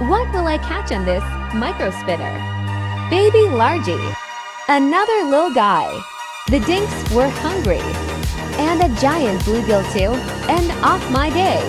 What will I catch on this micro spinner? Baby largie, Another little guy. The dinks were hungry. And a giant bluegill too. And off my day.